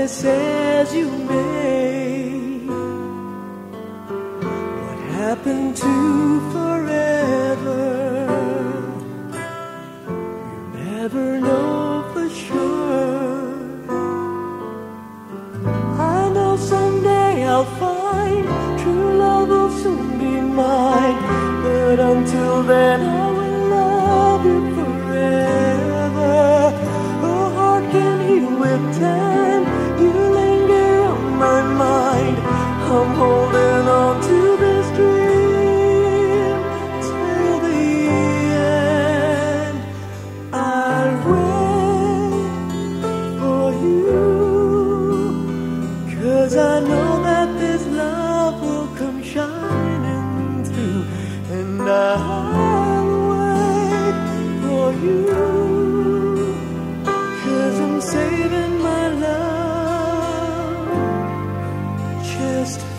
promises you made. What happened to forever? You never know for sure. I know someday I'll find true love will soon be mine. But until then, I will love you forever.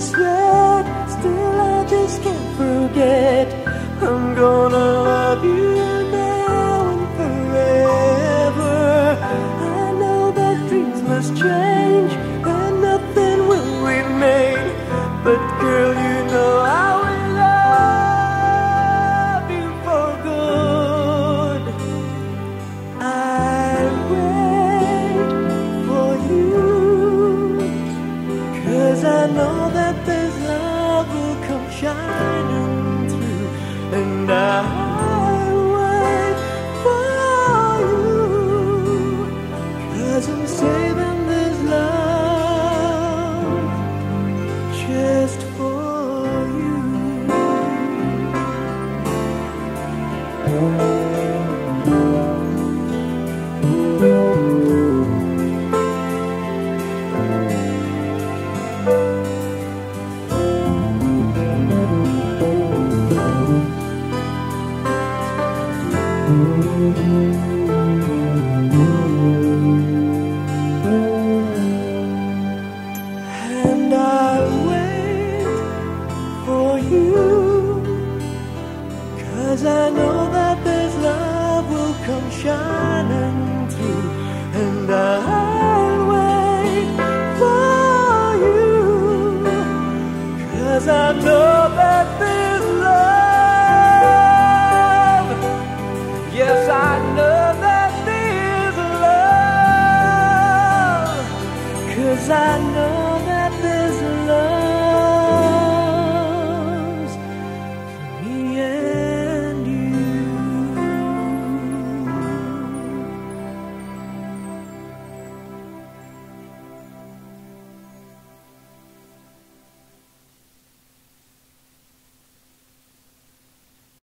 I misread, still I just can't forget. I'm gonna love you now and forever. I know that dreams must change and nothing will remain. But girl, you know I will love you for good. I'll wait for you. Cause I know shining through, and I'll wait for you. Cause I'm saving this love just for you. And I wait for you Cause I know that this love will come shining through. And I Cause I know that there's love